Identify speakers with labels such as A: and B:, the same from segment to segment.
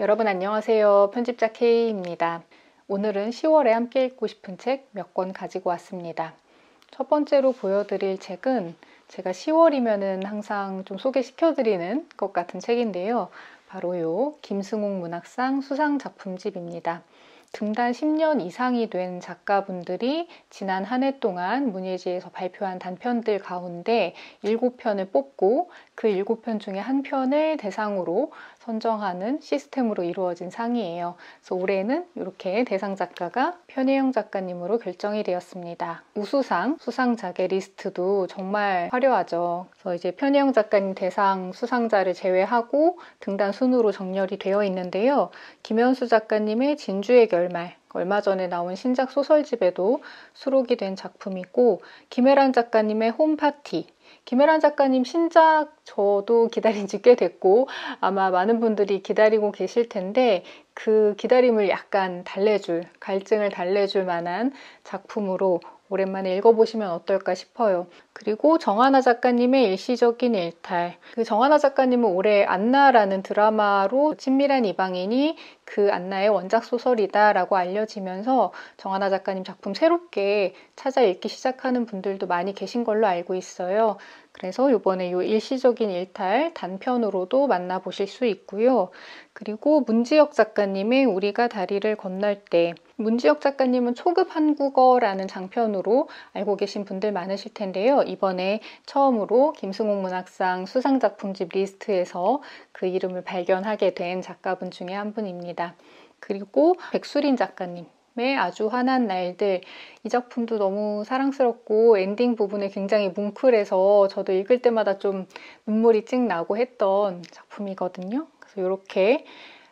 A: 여러분 안녕하세요. 편집자 K입니다. 오늘은 10월에 함께 읽고 싶은 책 몇 권 가지고 왔습니다. 첫 번째로 보여드릴 책은 제가 10월이면은 항상 좀 소개시켜드리는 것 같은 책인데요. 바로 요 김승욱 문학상 수상 작품집입니다. 등단 10년 이상이 된 작가분들이 지난 한 해 동안 문예지에서 발표한 단편들 가운데 7편을 뽑고 그 7편 중에 한 편을 대상으로 선정하는 시스템으로 이루어진 상이에요. 그래서 올해는 이렇게 대상 작가가 편혜영 작가님으로 결정이 되었습니다. 우수상 수상작의 리스트도 정말 화려하죠. 그래서 이제 편혜영 작가님 대상 수상자를 제외하고 등단 순으로 정렬이 되어 있는데요. 김현수 작가님의 진주의 결말 얼마 전에 나온 신작 소설집에도 수록이 된 작품이고 김혜란 작가님의 홈파티 김혜란 작가님 신작 저도 기다린 지 꽤 됐고 아마 많은 분들이 기다리고 계실 텐데 그 기다림을 약간 달래줄 갈증을 달래줄 만한 작품으로 오랜만에 읽어보시면 어떨까 싶어요. 그리고 정하나 작가님의 일시적인 일탈. 그 정하나 작가님은 올해 안나라는 드라마로 친밀한 이방인이 그 안나의 원작 소설이다라고 알려지면서 정하나 작가님 작품 새롭게 찾아 읽기 시작하는 분들도 많이 계신 걸로 알고 있어요. 그래서 이번에 이 일시적인 일탈 단편으로도 만나보실 수 있고요. 그리고 문지혁 작가님의 우리가 다리를 건널 때 문지혁 작가님은 초급 한국어라는 장편으로 알고 계신 분들 많으실 텐데요. 이번에 처음으로 김승옥 문학상 수상작품집 리스트에서 그 이름을 발견하게 된 작가분 중에 한 분입니다. 그리고 백수린 작가님. 의 아주 환한 날들 이 작품도 너무 사랑스럽고 엔딩 부분에 굉장히 뭉클해서 저도 읽을 때마다 좀 눈물이 찍 나고 했던 작품이거든요. 그래서 이렇게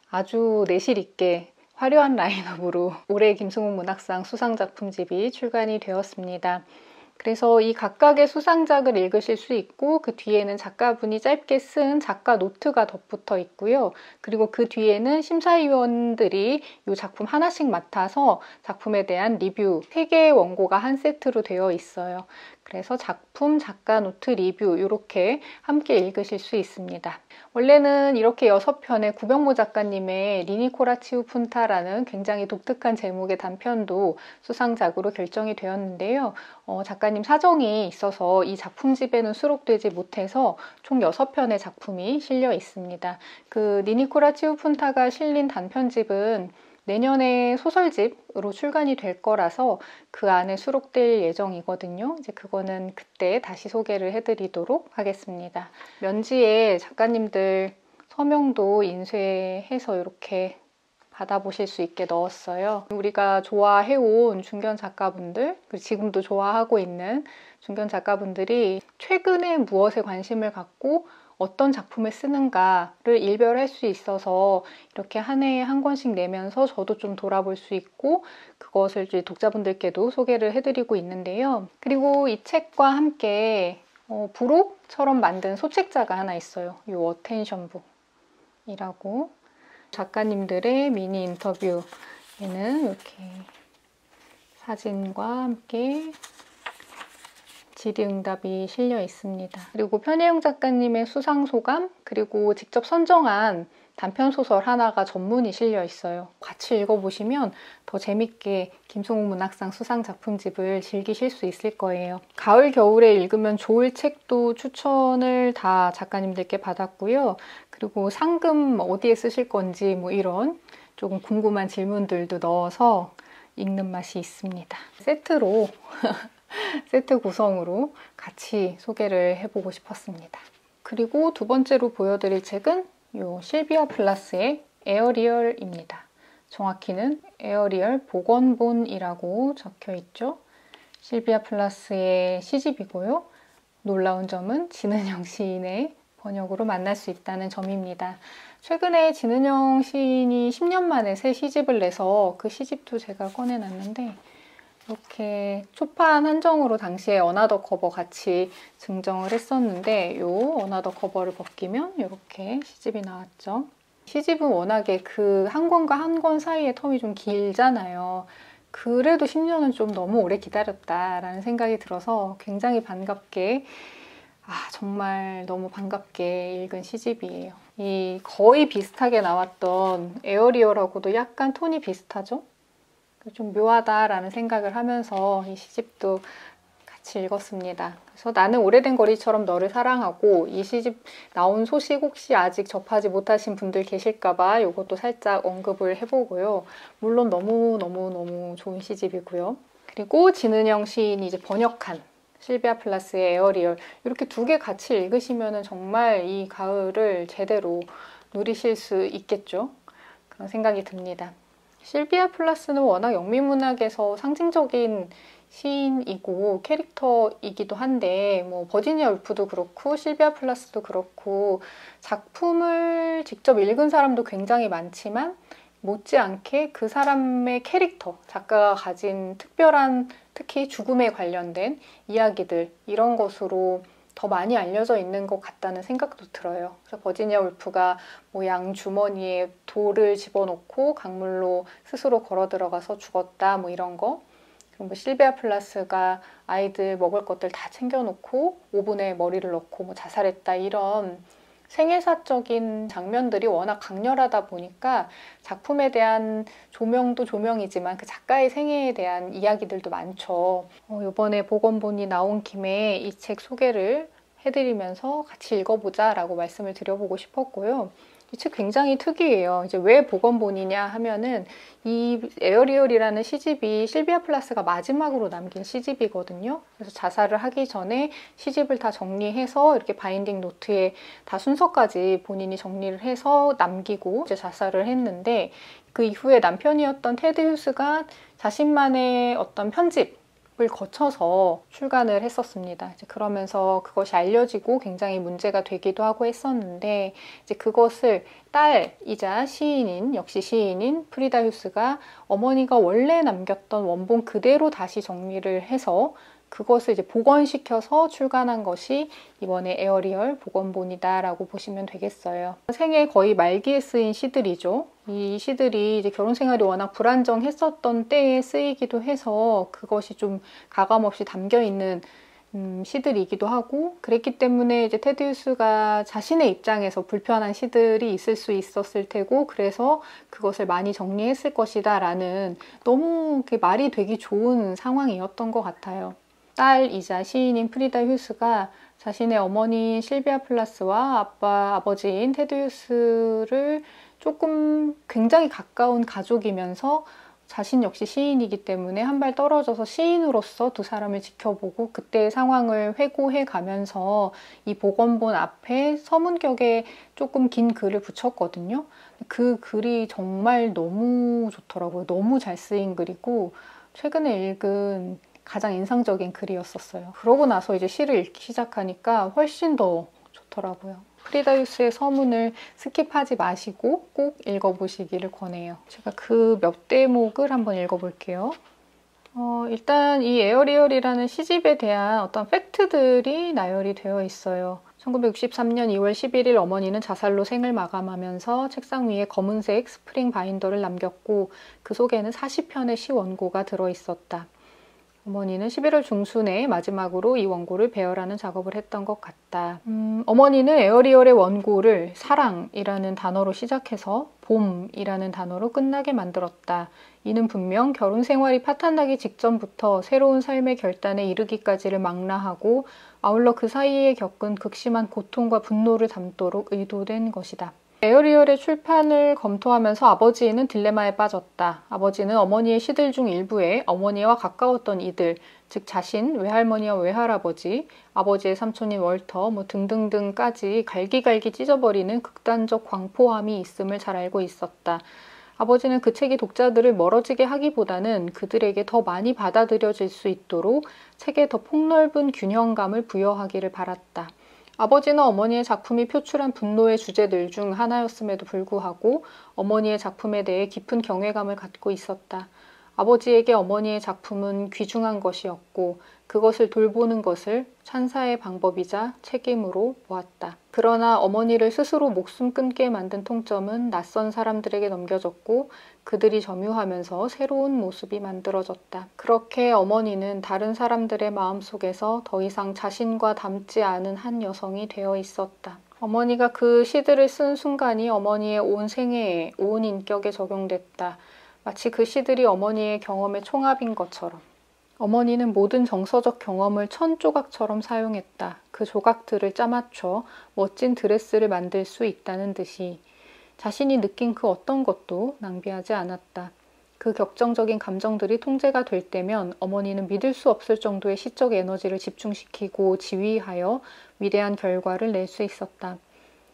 A: 아주 내실 있게 화려한 라인업으로 올해 김승옥 문학상 수상작품집이 출간이 되었습니다. 그래서 이 각각의 수상작을 읽으실 수 있고 그 뒤에는 작가분이 짧게 쓴 작가 노트가 덧붙어 있고요. 그리고 그 뒤에는 심사위원들이 이 작품 하나씩 맡아서 작품에 대한 리뷰 3개의 원고가 한 세트로 되어 있어요. 그래서 작품, 작가 노트, 리뷰 이렇게 함께 읽으실 수 있습니다. 원래는 이렇게 여섯 편의 구병모 작가님의 니니코라치우푼타라는 굉장히 독특한 제목의 단편도 수상작으로 결정이 되었는데요. 어, 작가님 사정이 있어서 이 작품집에는 수록되지 못해서 총 여섯 편의 작품이 실려 있습니다. 그 리니코라 치우 푼타가 실린 단편집은 내년에 소설집으로 출간이 될 거라서 그 안에 수록될 예정이거든요. 이제 그거는 그때 다시 소개를 해드리도록 하겠습니다. 면지에 작가님들 서명도 인쇄해서 이렇게 받아보실 수 있게 넣었어요. 우리가 좋아해온 중견 작가분들, 그리고 지금도 좋아하고 있는 중견 작가분들이 최근에 무엇에 관심을 갖고 어떤 작품을 쓰는가를 일별할 수 있어서 이렇게 한 해에 한 권씩 내면서 저도 좀 돌아볼 수 있고 그것을 이제 독자분들께도 소개를 해드리고 있는데요. 그리고 이 책과 함께 어, 부록처럼 만든 소책자가 하나 있어요. 이 어텐션북이라고 작가님들의 미니 인터뷰에는 이렇게 사진과 함께 질의응답이 실려 있습니다. 그리고 편혜영 작가님의 수상소감 그리고 직접 선정한 단편소설 하나가 전문이 실려 있어요. 같이 읽어보시면 더 재밌게 김성욱 문학상 수상 작품집을 즐기실 수 있을 거예요. 가을, 겨울에 읽으면 좋을 책도 추천을 다 작가님들께 받았고요. 그리고 상금 어디에 쓰실 건지 뭐 이런 조금 궁금한 질문들도 넣어서 읽는 맛이 있습니다. 세트로 세트 구성으로 같이 소개를 해보고 싶었습니다. 그리고 두 번째로 보여드릴 책은 이 실비아 플라스의 에어리얼입니다. 정확히는 에어리얼 복원본이라고 적혀 있죠. 실비아 플라스의 시집이고요. 놀라운 점은 진은영 시인의 번역으로 만날 수 있다는 점입니다. 최근에 진은영 시인이 10년 만에 새 시집을 내서 그 시집도 제가 꺼내놨는데 이렇게 초판 한정으로 당시에 another 커버 같이 증정을 했었는데 이 another 커버를 벗기면 이렇게 시집이 나왔죠. 시집은 워낙에 그 한 권과 한 권 사이의 term이 좀 길잖아요. 그래도 10년은 좀 너무 오래 기다렸다라는 생각이 들어서 굉장히 반갑게 아, 정말 너무 반갑게 읽은 시집이에요. 이 거의 비슷하게 나왔던 에어리어라고도 약간 톤이 비슷하죠? 좀 묘하다라는 생각을 하면서 이 시집도 같이 읽었습니다. 그래서 나는 오래된 거리처럼 너를 사랑하고 이 시집 나온 소식 혹시 아직 접하지 못하신 분들 계실까봐 이것도 살짝 언급을 해보고요. 물론 너무너무너무 좋은 시집이고요. 그리고 진은영 시인이 이제 번역한 실비아 플라스의 에어리얼 이렇게 두 개 같이 읽으시면 정말 이 가을을 제대로 누리실 수 있겠죠. 그런 생각이 듭니다. 실비아 플라스는 워낙 영미문학에서 상징적인 시인이고 캐릭터이기도 한데 뭐 버지니아 울프도 그렇고 실비아 플라스도 그렇고 작품을 직접 읽은 사람도 굉장히 많지만 못지않게 그 사람의 캐릭터, 작가가 가진 특별한 특히 죽음에 관련된 이야기들 이런 것으로 더 많이 알려져 있는 것 같다는 생각도 들어요. 그래서 버지니아 울프가 뭐 양 주머니에 돌을 집어넣고 강물로 스스로 걸어 들어가서 죽었다 뭐 이런 거. 그리고 뭐 실비아 플라스가 아이들 먹을 것들 다 챙겨놓고 오븐에 머리를 넣고 뭐 자살했다 이런 생애사적인 장면들이 워낙 강렬하다 보니까 작품에 대한 조명도 조명이지만 그 작가의 생애에 대한 이야기들도 많죠. 어, 이번에 복원본이 나온 김에 이 책 소개를 해드리면서 같이 읽어보자 라고 말씀을 드려보고 싶었고요. 이 책 굉장히 특이해요. 이제 왜 복원본이냐 하면은 이 에어리얼이라는 시집이 실비아 플라스가 마지막으로 남긴 시집이거든요. 그래서 자살을 하기 전에 시집을 다 정리해서 이렇게 바인딩 노트에 다 순서까지 본인이 정리를 해서 남기고 이제 자살을 했는데 그 이후에 남편이었던 테드 휴스가 자신만의 어떤 편집 을 거쳐서 출간을 했었습니다. 그러면서 그것이 알려지고 굉장히 문제가 되기도 하고 했었는데 이제 그것을 딸이자 시인인 역시 시인인 프리다 휴스가 어머니가 원래 남겼던 원본 그대로 다시 정리를 해서 그것을 이제 복원시켜서 출간한 것이 이번에 에어리얼 복원본이다라고 보시면 되겠어요. 생애 거의 말기에 쓰인 시들이죠. 이 시들이 이제 결혼 생활이 워낙 불안정했었던 때에 쓰이기도 해서 그것이 좀 가감 없이 담겨 있는 음, 시들이기도 하고 그랬기 때문에 이제 테드 휴스가 자신의 입장에서 불편한 시들이 있을 수 있었을 테고 그래서 그것을 많이 정리했을 것이다라는 너무 말이 되기 좋은 상황이었던 것 같아요. 딸이자 시인인 프리다 휴스가 자신의 어머니 실비아 플라스와 아빠 아버지인 테드 휴스를 조금 굉장히 가까운 가족이면서 자신 역시 시인이기 때문에 한 발 떨어져서 시인으로서 두 사람을 지켜보고 그때의 상황을 회고해 가면서 이 복원본 앞에 서문격에 조금 긴 글을 붙였거든요. 그 글이 정말 너무 좋더라고요. 너무 잘 쓰인 글이고 최근에 읽은 가장 인상적인 글이었었어요. 그러고 나서 이제 시를 읽기 시작하니까 훨씬 더 좋더라고요. 프리다 휴스의 서문을 skip하지 마시고 꼭 읽어보시기를 권해요. 제가 그 몇 대목을 한번 읽어볼게요. 어, 일단 이 에어리얼이라는 시집에 대한 어떤 팩트들이 나열이 되어 있어요. 1963년 2월 11일 어머니는 자살로 생을 마감하면서 책상 위에 검은색 스프링 바인더를 남겼고 그 속에는 40편의 시 원고가 들어 있었다. 어머니는 11월 중순에 마지막으로 이 원고를 배열하는 작업을 했던 것 같다. 음, 어머니는 에어리얼의 원고를 사랑이라는 단어로 시작해서 봄이라는 단어로 끝나게 만들었다. 이는 분명 결혼 생활이 파탄나기 직전부터 새로운 삶의 결단에 이르기까지를 망라하고 아울러 그 사이에 겪은 극심한 고통과 분노를 담도록 의도된 것이다. 에어리얼의 출판을 검토하면서 아버지는 딜레마에 빠졌다. 아버지는 어머니의 시들 중 일부에 어머니와 가까웠던 이들, 즉 자신, 외할머니와 외할아버지, 아버지의 삼촌인 월터, 뭐 등등등까지 갈기갈기 찢어버리는 극단적 광포함이 있음을 잘 알고 있었다. 아버지는 그 책이 독자들을 멀어지게 하기보다는 그들에게 더 많이 받아들여질 수 있도록 책에 더 폭넓은 균형감을 부여하기를 바랐다. 아버지는 어머니의 작품이 표출한 분노의 주제들 중 하나였음에도 불구하고 어머니의 작품에 대해 깊은 경외감을 갖고 있었다. 아버지에게 어머니의 작품은 귀중한 것이었고 그것을 돌보는 것을 찬사의 방법이자 책임으로 보았다. 그러나 어머니를 스스로 목숨 끊게 만든 통점은 낯선 사람들에게 넘겨졌고 그들이 점유하면서 새로운 모습이 만들어졌다. 그렇게 어머니는 다른 사람들의 마음 속에서 더 이상 자신과 닮지 않은 한 여성이 되어 있었다. 어머니가 그 시들을 쓴 순간이 어머니의 온 생애에, 온 인격에 적용됐다. 마치 그 시들이 어머니의 경험의 총합인 것처럼. 어머니는 모든 정서적 경험을 천 조각처럼 사용했다. 그 조각들을 짜맞춰 멋진 드레스를 만들 수 있다는 듯이 자신이 느낀 그 어떤 것도 낭비하지 않았다. 그 격정적인 감정들이 통제가 될 때면 어머니는 믿을 수 없을 정도의 시적 에너지를 집중시키고 지휘하여 위대한 결과를 낼 수 있었다.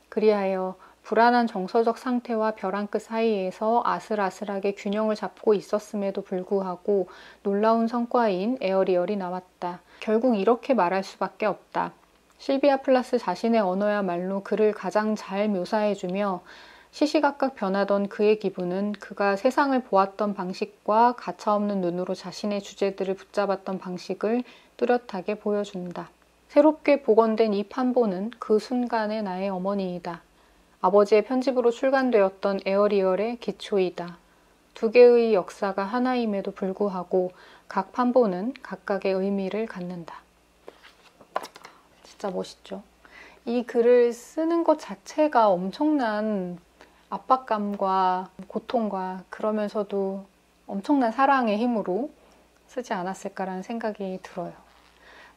A: 그리하여 불안한 정서적 상태와 벼랑 끝 사이에서 아슬아슬하게 균형을 잡고 있었음에도 불구하고 놀라운 성과인 에어리얼이 나왔다. 결국 이렇게 말할 수밖에 없다. 실비아 플라스 자신의 언어야말로 그를 가장 잘 묘사해주며 시시각각 변하던 그의 기분은 그가 세상을 보았던 방식과 가차없는 눈으로 자신의 주제들을 붙잡았던 방식을 뚜렷하게 보여준다. 새롭게 복원된 이 판본은 그 순간의 나의 어머니이다. 아버지의 편집으로 출간되었던 에어리얼의 기초이다. 두 개의 역사가 하나임에도 불구하고 각 판본은 각각의 의미를 갖는다. 진짜 멋있죠? 이 글을 쓰는 것 자체가 엄청난 압박감과 고통과 그러면서도 엄청난 사랑의 힘으로 쓰지 않았을까라는 생각이 들어요.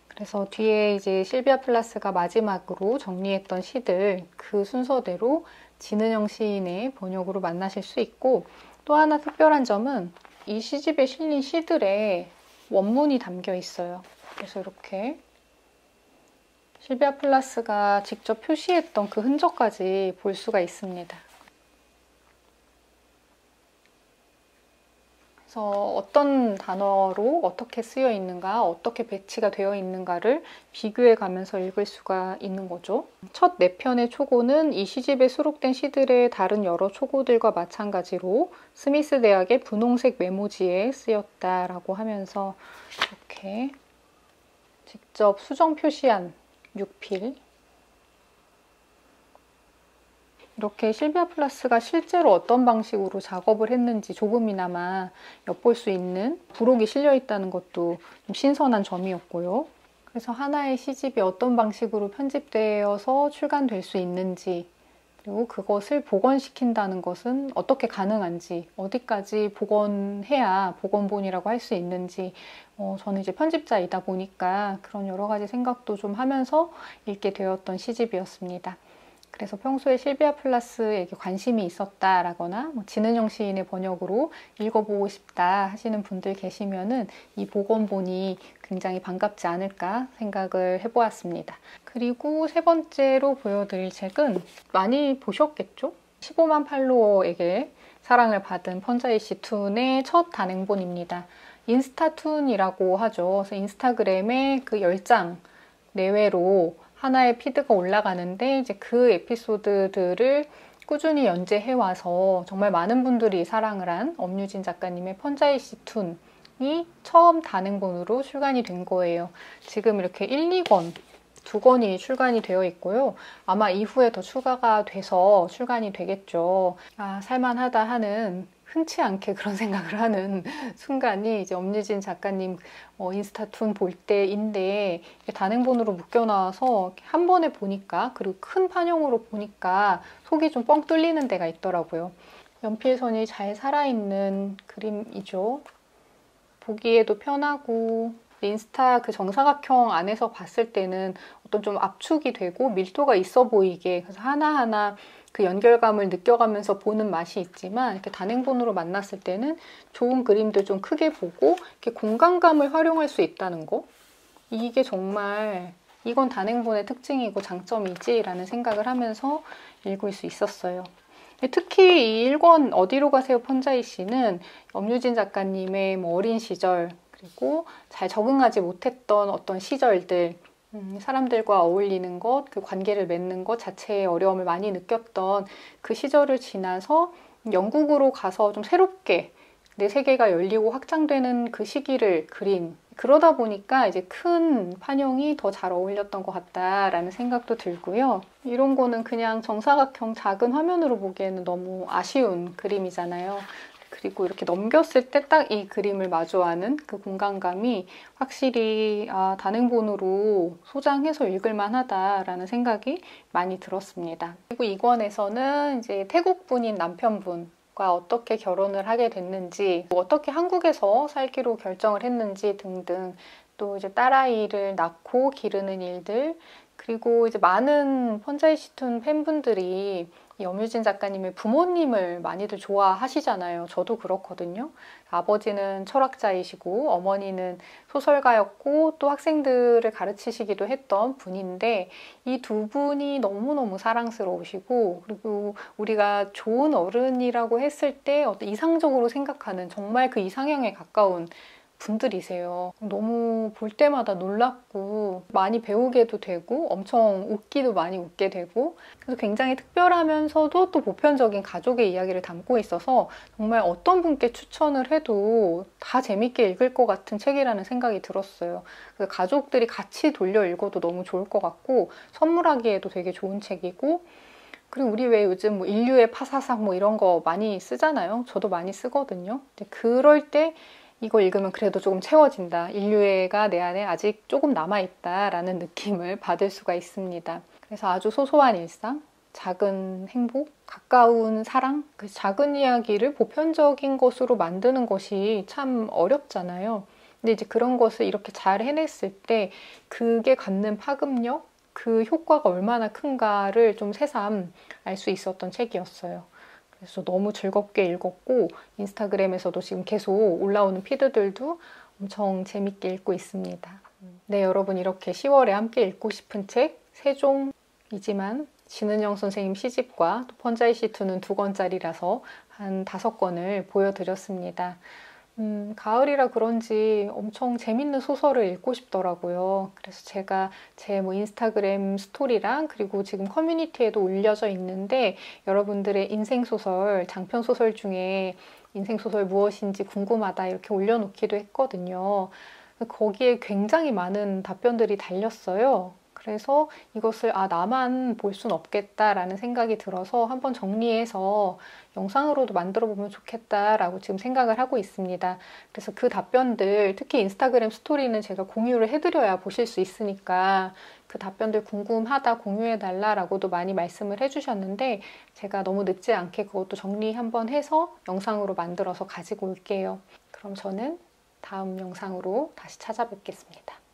A: 그래서 뒤에 이제 실비아 플라스가 마지막으로 정리했던 시들 그 순서대로 진은영 시인의 번역으로 만나실 수 있고 또 하나 특별한 점은 이 시집에 실린 시들의 원문이 담겨 있어요. 그래서 이렇게 실비아 플라스가 직접 표시했던 그 흔적까지 볼 수가 있습니다. 그래서 어떤 단어로 어떻게 쓰여 있는가, 어떻게 배치가 되어 있는가를 비교해 가면서 읽을 수가 있는 거죠. 첫 네 편의 초고는 이 시집에 수록된 시들의 다른 여러 초고들과 마찬가지로 스미스 대학의 분홍색 메모지에 쓰였다라고 하면서 이렇게 직접 수정 표시한 6필 이렇게 실비아 플러스가 실제로 어떤 방식으로 작업을 했는지 조금이나마 엿볼 수 있는 부록이 실려 있다는 것도 좀 신선한 점이었고요. 그래서 하나의 시집이 어떤 방식으로 편집되어서 출간될 수 있는지 그리고 그것을 복원시킨다는 것은 어떻게 가능한지 어디까지 복원해야 복원본이라고 할 수 있는지 어, 저는 이제 편집자이다 보니까 그런 여러 가지 생각도 좀 하면서 읽게 되었던 시집이었습니다. 그래서 평소에 실비아 플러스에게 관심이 있었다라거나 뭐 진은영 시인의 번역으로 읽어보고 싶다 하시는 분들 계시면은 이 복원본이 굉장히 반갑지 않을까 생각을 해보았습니다. 그리고 세 번째로 보여드릴 책은 많이 보셨겠죠? 15만 팔로워에게 사랑을 받은 펀자이시 툰의 첫 단행본입니다. 인스타툰이라고 하죠. 그래서 인스타그램에 그 10장 내외로 하나의 피드가 올라가는데 이제 그 에피소드들을 꾸준히 연재해 와서 정말 많은 분들이 사랑을 한 엄유진 작가님의 펀자이 시 툰이 처음 단행본으로 출간이 된 거예요. 지금 이렇게 1, 2권 두 권이 출간이 되어 있고요. 아마 이후에 더 추가가 돼서 출간이 되겠죠. 아, 살만하다 하는 흔치 않게 그런 생각을 하는 순간이 이제 엄유진 작가님 어, 인스타툰 볼 때인데 단행본으로 묶여나와서 한 번에 보니까 그리고 큰 판형으로 보니까 속이 좀 뻥 뚫리는 데가 있더라고요. 연필선이 잘 살아있는 그림이죠. 보기에도 편하고 인스타 그 정사각형 안에서 봤을 때는 어떤 좀 압축이 되고 밀도가 있어 보이게 그래서 하나하나 그 연결감을 느껴가면서 보는 맛이 있지만 이렇게 단행본으로 만났을 때는 좋은 그림들 좀 크게 보고 이렇게 공간감을 활용할 수 있다는 거 이게 정말 이건 단행본의 특징이고 장점이지라는 생각을 하면서 읽을 수 있었어요. 특히 이 1권 어디로 가세요 펀자이 씨는 엄유진 작가님의 뭐 어린 시절 그리고 잘 적응하지 못했던 어떤 시절들 음, 사람들과 어울리는 것, 그 관계를 맺는 것 자체의 어려움을 많이 느꼈던 그 시절을 지나서 영국으로 가서 좀 새롭게 내 세계가 열리고 확장되는 그 시기를 그린 그러다 보니까 이제 큰 판형이 더 잘 어울렸던 것 같다라는 생각도 들고요. 이런 거는 그냥 정사각형 작은 화면으로 보기에는 너무 아쉬운 그림이잖아요. 그리고 이렇게 넘겼을 때 딱 이 그림을 마주하는 그 공간감이 확실히 아, 단행본으로 소장해서 읽을만 하다라는 생각이 많이 들었습니다. 그리고 이 권에서는 이제 태국 분인 남편분 과 어떻게 결혼을 하게 됐는지, 뭐 어떻게 한국에서 살기로 결정을 했는지 등등, 또 이제 딸아이를 낳고 기르는 일들, 그리고 이제 많은 펀자이시툰 팬분들이 염유진 작가님의 부모님을 많이들 좋아하시잖아요. 저도 그렇거든요. 아버지는 철학자이시고 어머니는 소설가였고 또 학생들을 가르치시기도 했던 분인데 이 두 분이 너무너무 사랑스러우시고 그리고 우리가 좋은 어른이라고 했을 때 어떤 이상적으로 생각하는 정말 그 이상형에 가까운 분들이세요. 너무 볼 때마다 놀랍고 많이 배우게도 되고 엄청 웃기도 많이 웃게 되고 그래서 굉장히 특별하면서도 또 보편적인 가족의 이야기를 담고 있어서 정말 어떤 분께 추천을 해도 다 재밌게 읽을 것 같은 책이라는 생각이 들었어요. 가족들이 같이 돌려 읽어도 너무 좋을 것 같고 선물하기에도 되게 좋은 책이고 그리고 우리 왜 요즘 뭐 인류의 파사상 뭐 이런 거 많이 쓰잖아요. 저도 많이 쓰거든요. 그럴 때 이거 읽으면 그래도 조금 채워진다. 인류애가 내 안에 아직 조금 남아있다라는 느낌을 받을 수가 있습니다. 그래서 아주 소소한 일상, 작은 행복, 가까운 사랑, 그 작은 이야기를 보편적인 것으로 만드는 것이 참 어렵잖아요. 근데 이제 그런 것을 이렇게 잘 해냈을 때 그게 갖는 파급력, 그 효과가 얼마나 큰가를 좀 새삼 알 수 있었던 책이었어요. 그래서 너무 즐겁게 읽었고 인스타그램에서도 지금 계속 올라오는 피드들도 엄청 재밌게 읽고 있습니다. 네, 여러분 이렇게 10월에 함께 읽고 싶은 책 세종이지만 진은영 선생님 시집과 또 펀자이시2는 두 권짜리라서 한 다섯 권을 보여드렸습니다. 음, 가을이라 그런지 엄청 재밌는 소설을 읽고 싶더라고요. 그래서 제가 제 뭐 인스타그램 스토리랑 그리고 지금 커뮤니티에도 올려져 있는데 여러분들의 인생 소설, 장편 소설 중에 인생 소설 무엇인지 궁금하다 이렇게 올려놓기도 했거든요. 거기에 굉장히 많은 답변들이 달렸어요. 그래서 이것을 아 나만 볼 순 없겠다라는 생각이 들어서 한번 정리해서 영상으로도 만들어 보면 좋겠다라고 지금 생각을 하고 있습니다. 그래서 그 답변들 특히 인스타그램 스토리는 제가 공유를 해드려야 보실 수 있으니까 그 답변들 궁금하다 공유해 달라라고도 많이 말씀을 해주셨는데 제가 너무 늦지 않게 그것도 정리 한번 해서 영상으로 만들어서 가지고 올게요. 그럼 저는 다음 영상으로 다시 찾아뵙겠습니다.